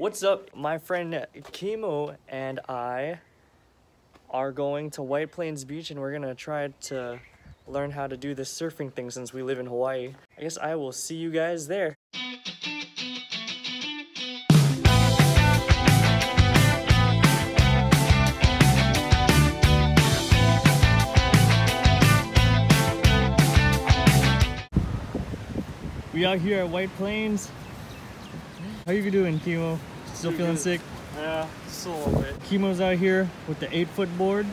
What's up? My friend Kimo and I are going to White Plains Beach and we're gonna try to learn how to do this surfing thing since we live in Hawaii. I guess I will see you guys there. We out here at White Plains. How you doing, Kimo? Still feeling good. sick? Yeah, just a little bit. Kimo's out here with the eight foot board,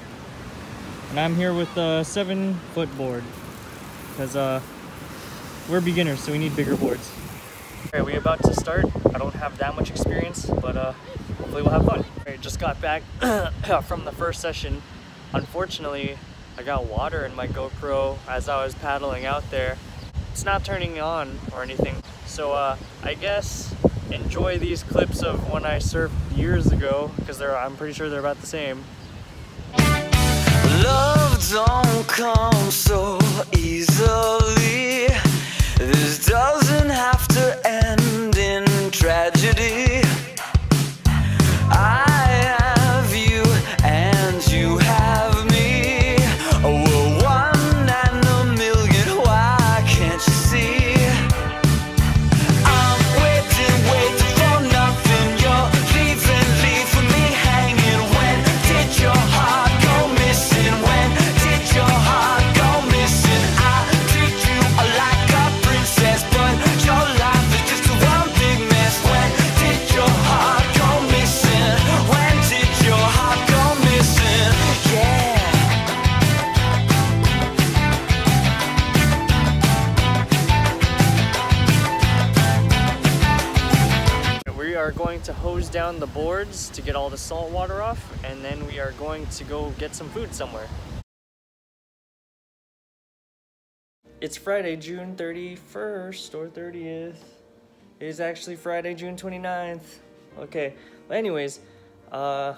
and I'm here with the seven foot board. Cause uh, we're beginners, so we need bigger boards. Alright, we're about to start. I don't have that much experience, but uh, hopefully we'll have fun. Alright, just got back from the first session. Unfortunately, I got water in my GoPro as I was paddling out there. It's not turning on or anything, so uh, I guess enjoy these clips of when I surfed years ago because they're I'm pretty sure they're about the same. Love don't come so easily. This doesn't going to hose down the boards to get all the salt water off, and then we are going to go get some food somewhere. It's Friday, June 31st or 30th. It is actually Friday, June 29th. Okay, well, anyways, uh,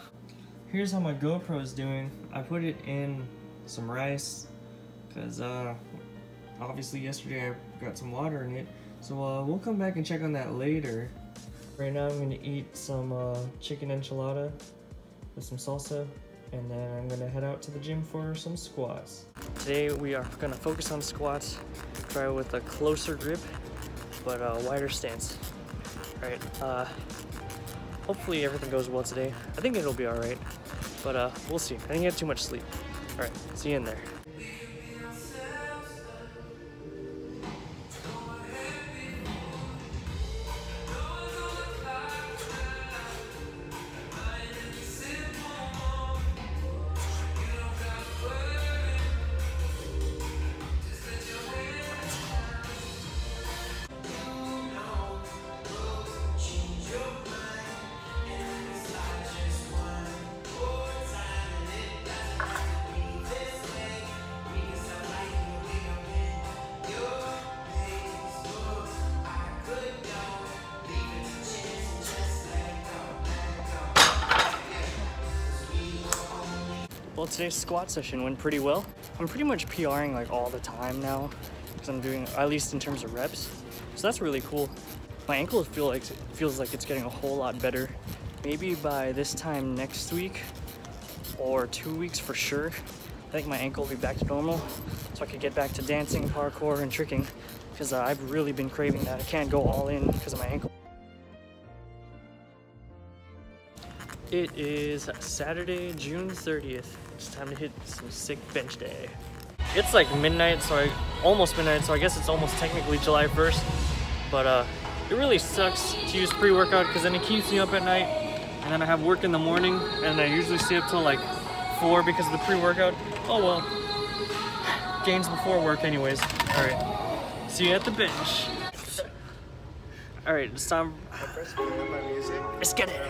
here's how my GoPro is doing. I put it in some rice, because, uh, obviously yesterday I got some water in it. So, uh, we'll come back and check on that later. Right now I'm gonna eat some uh, chicken enchilada with some salsa and then I'm gonna head out to the gym for some squats. Today we are gonna focus on squats, try with a closer grip but a wider stance. Alright, uh, hopefully everything goes well today. I think it'll be alright, but uh, we'll see. I didn't get too much sleep. Alright, see you in there. Well, today's squat session went pretty well. I'm pretty much PRing like all the time now because I'm doing, at least in terms of reps. So that's really cool. My ankle feel like, it feels like it's getting a whole lot better. Maybe by this time next week or two weeks for sure, I think my ankle will be back to normal so I could get back to dancing, parkour, and tricking because uh, I've really been craving that. I can't go all in because of my ankle. It is Saturday, June 30th. It's time to hit some sick bench day. It's like midnight, so I almost midnight, so I guess it's almost technically July 1st. But uh, it really sucks to use pre-workout because then it keeps me up at night, and then I have work in the morning, and I usually stay up till like four because of the pre-workout. Oh well, gains before work, anyways. All right, see you at the bench. All right, it's time. Let's get it.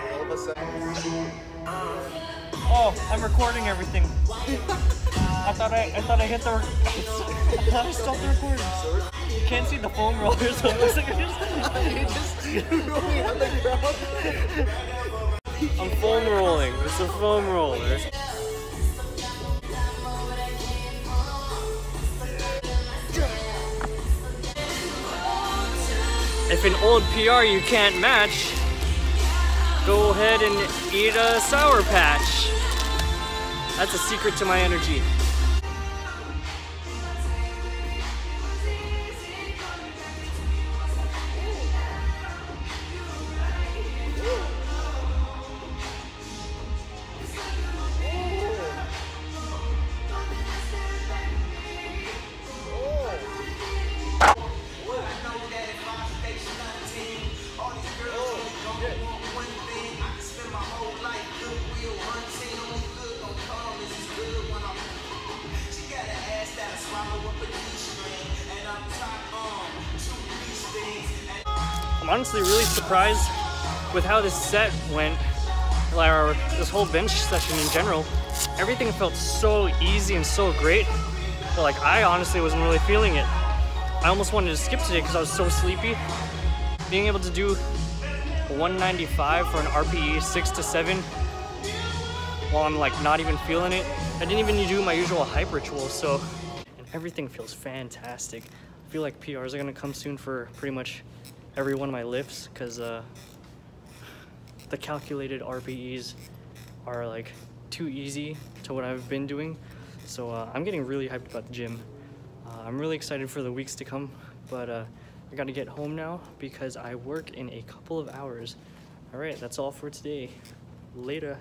Oh, I'm recording everything. I thought I, I thought I hit the. I thought I stopped the recording. You can't see the foam rollers, so it looks like I just. I'm foam rolling. It's a foam roller. If an old PR you can't match, go ahead and eat a Sour Patch. That's a secret to my energy. Honestly really surprised with how this set went, or this whole bench session in general. Everything felt so easy and so great, but like I honestly wasn't really feeling it. I almost wanted to skip today because I was so sleepy. Being able to do 195 for an RPE 6 to 7 while I'm like not even feeling it. I didn't even do my usual hype ritual, so everything feels fantastic. I feel like PRs are gonna come soon for pretty much every one of my lifts because uh, the calculated RPEs are like too easy to what I've been doing. So uh, I'm getting really hyped about the gym. Uh, I'm really excited for the weeks to come, but uh, I gotta get home now because I work in a couple of hours. All right, that's all for today. Later.